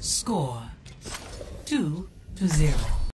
Score. Two to zero.